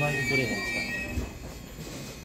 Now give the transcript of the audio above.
マイルトレーナーですか